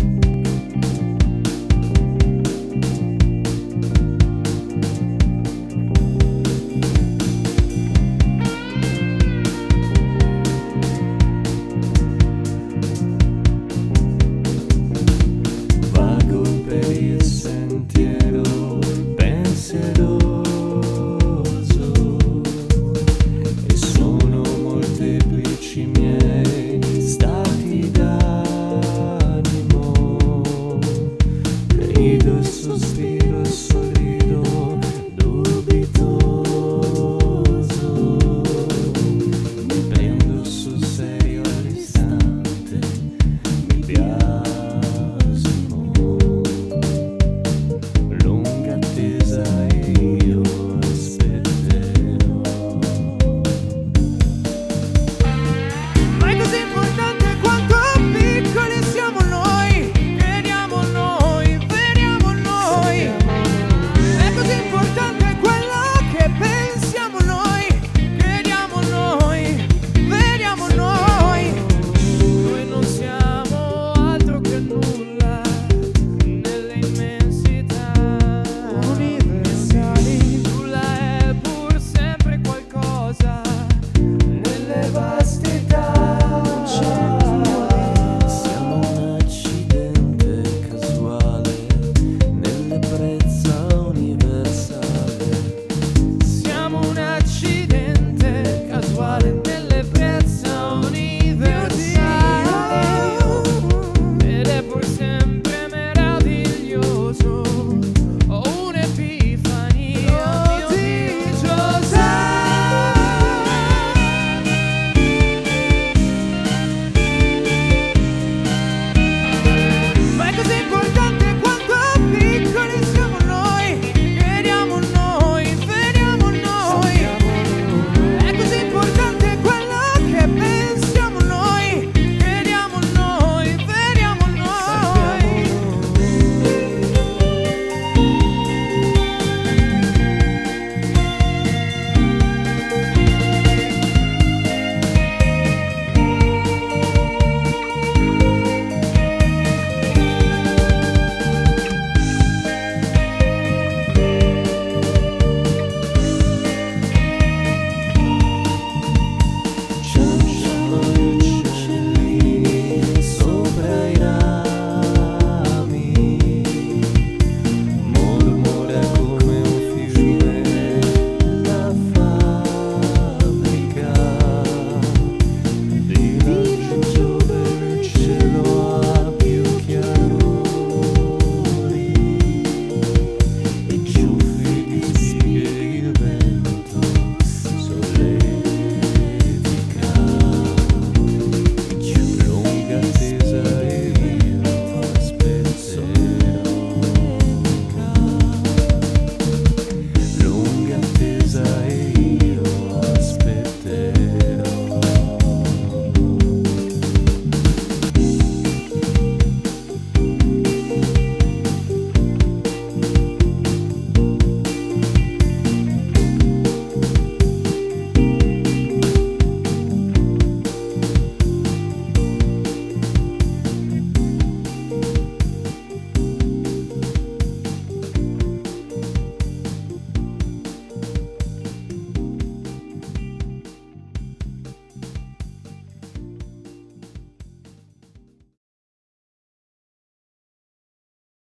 you suspiros